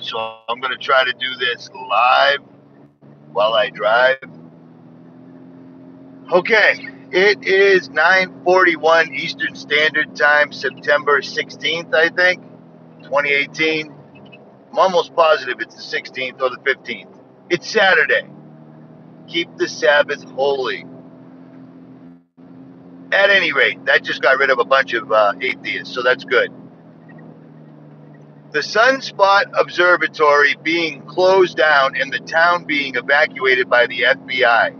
so I'm going to try to do this live while I drive. Okay, it is 9:41 Eastern Standard Time, September 16th, I think, 2018. I'm almost positive it's the 16th or the 15th. It's Saturday. Keep the Sabbath holy. At any rate, that just got rid of a bunch of uh, atheists, so that's good. The Sunspot Observatory being closed down and the town being evacuated by the FBI.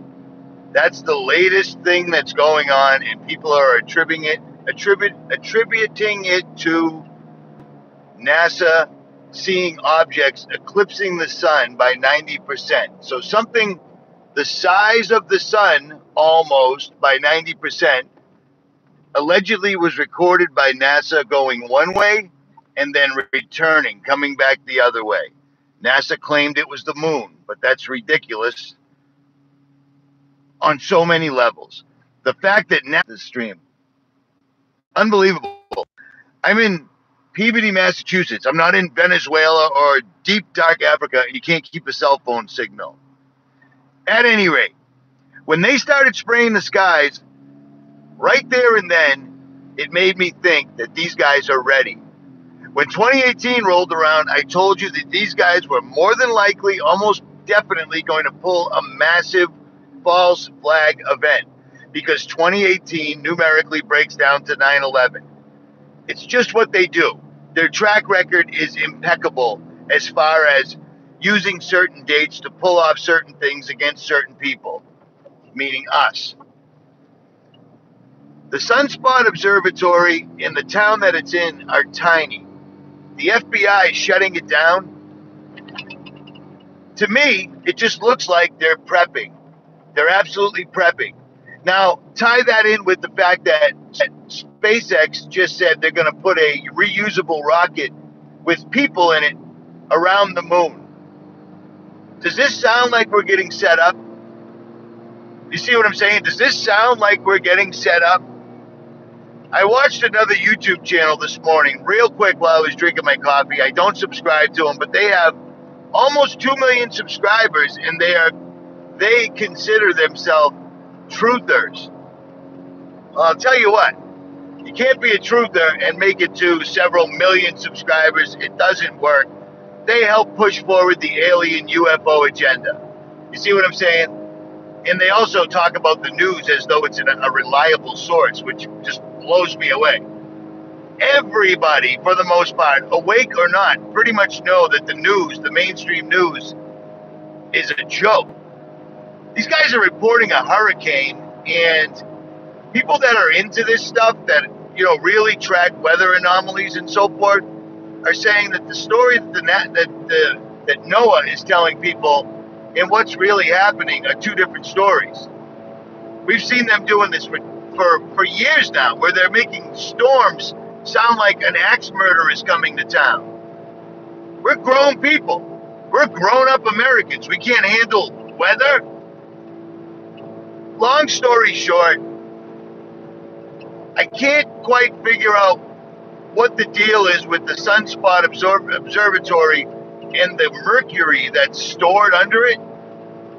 That's the latest thing that's going on, and people are attributing it, attribute, attributing it to NASA seeing objects eclipsing the sun by 90%. So something the size of the sun almost by 90% allegedly was recorded by NASA going one way and then returning, coming back the other way. NASA claimed it was the moon, but that's ridiculous on so many levels. The fact that NASA stream, unbelievable. I'm in Peabody, Massachusetts. I'm not in Venezuela or deep dark Africa. and You can't keep a cell phone signal. At any rate, when they started spraying the skies, right there and then, it made me think that these guys are ready. When 2018 rolled around, I told you that these guys were more than likely, almost definitely going to pull a massive false flag event because 2018 numerically breaks down to 9 11. It's just what they do. Their track record is impeccable as far as using certain dates to pull off certain things against certain people, meaning us. The Sunspot Observatory in the town that it's in are tiny. The FBI is shutting it down. To me, it just looks like they're prepping. They're absolutely prepping. Now, tie that in with the fact that SpaceX just said they're going to put a reusable rocket with people in it around the moon. Does this sound like we're getting set up? You see what I'm saying? Does this sound like we're getting set up? I watched another YouTube channel this morning, real quick while I was drinking my coffee. I don't subscribe to them, but they have almost 2 million subscribers and they are they consider themselves truthers. Well, I'll tell you what, you can't be a truther and make it to several million subscribers. It doesn't work. They help push forward the alien UFO agenda. You see what I'm saying? And they also talk about the news as though it's a reliable source, which just blows me away. Everybody, for the most part, awake or not, pretty much know that the news, the mainstream news, is a joke. These guys are reporting a hurricane, and people that are into this stuff, that you know, really track weather anomalies and so forth, are saying that the story that the that the that NOAA is telling people and what's really happening are two different stories. We've seen them doing this for, for, for years now, where they're making storms sound like an axe murder is coming to town. We're grown people. We're grown up Americans. We can't handle weather. Long story short, I can't quite figure out what the deal is with the sunspot observ- observatory and the mercury that's stored under it.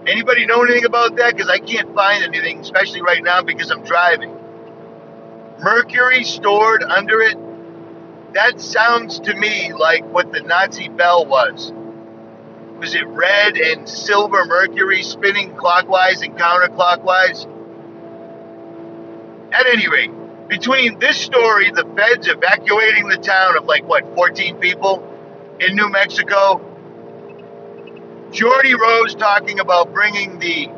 Anybody know anything about that? Because I can't find anything, especially right now because I'm driving. Mercury stored under it? That sounds to me like what the Nazi bell was. Was it red and silver mercury spinning clockwise and counterclockwise? At any rate, between this story, the feds evacuating the town of like what 14 people in New Mexico, Geordie Rose talking about bringing the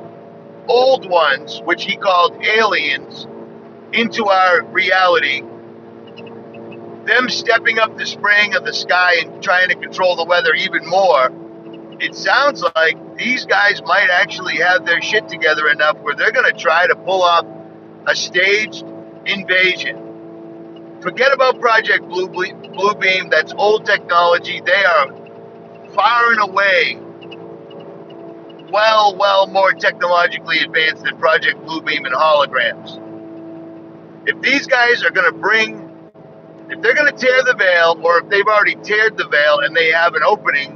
old ones, which he called aliens, into our reality. Them stepping up the spraying of the sky and trying to control the weather even more. It sounds like these guys might actually have their shit together enough where they're going to try to pull off a staged invasion. Forget about Project Blue, Blue Beam. That's old technology. They are far and away well, well more technologically advanced than Project Blue Beam and holograms. If these guys are going to bring, if they're going to tear the veil, or if they've already teared the veil and they have an opening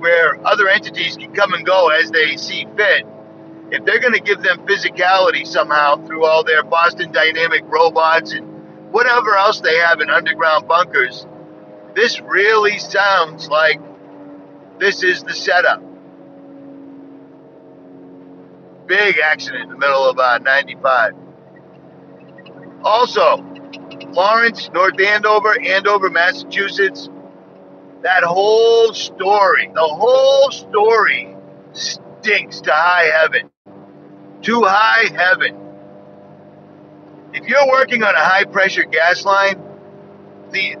where other entities can come and go as they see fit, if they're going to give them physicality somehow through all their Boston Dynamic robots and whatever else they have in underground bunkers, this really sounds like this is the setup. Big accident in the middle of uh, 95. Also, Lawrence, North Andover, Andover, Massachusetts. That whole story, the whole story stinks to high heaven. To high heaven. If you're working on a high pressure gas line, the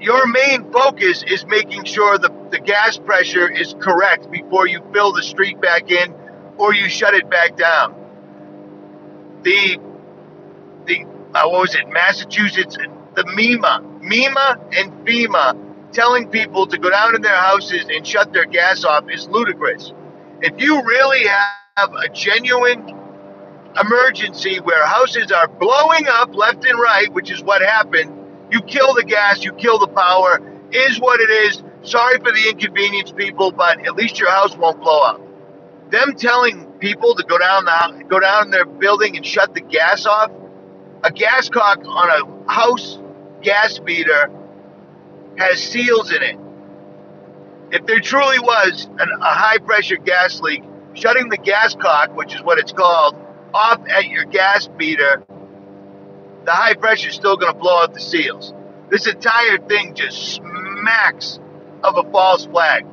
your main focus is making sure the, the gas pressure is correct before you fill the street back in or you shut it back down. The the uh, what was it, Massachusetts, the MEMA, MEMA and FEMA telling people to go down in their houses and shut their gas off is ludicrous. If you really have a genuine emergency where houses are blowing up left and right, which is what happened, you kill the gas, you kill the power, is what it is. Sorry for the inconvenience, people, but at least your house won't blow up. Them telling people to go down the go down their building and shut the gas off a gas cock on a house gas meter has seals in it. If there truly was an, a high pressure gas leak, shutting the gas cock, which is what it's called, off at your gas meter, the high pressure is still going to blow out the seals. This entire thing just smacks of a false flag.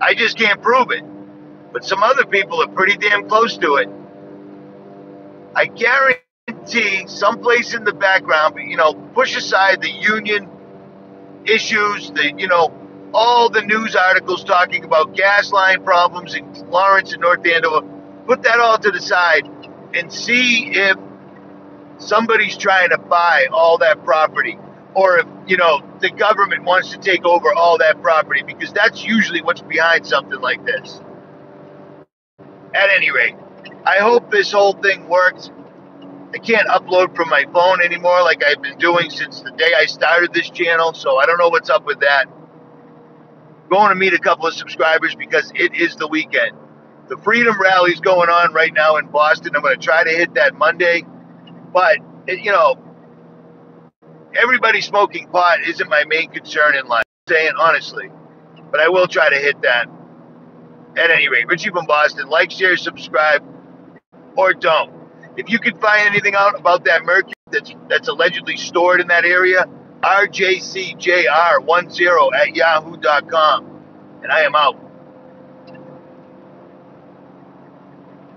I just can't prove it. But some other people are pretty damn close to it. I guarantee someplace in the background, you know, push aside the union issues, the, you know, all the news articles talking about gas line problems in Lawrence and North Andover, put that all to the side and see if somebody's trying to buy all that property or if, you know, the government wants to take over all that property because that's usually what's behind something like this. At any rate, I hope this whole thing works. I can't upload from my phone anymore like I've been doing since the day I started this channel, so I don't know what's up with that. Going to meet a couple of subscribers because it is the weekend. The Freedom Rally is going on right now in Boston. I'm going to try to hit that Monday, but it, you know, everybody smoking pot isn't my main concern in life. Saying honestly, but I will try to hit that. At any rate, Richie from Boston, like, share, subscribe, or don't. If you can find anything out about that mercury that's that's allegedly stored in that area, rjcjr10 at yahoo.com. And I am out.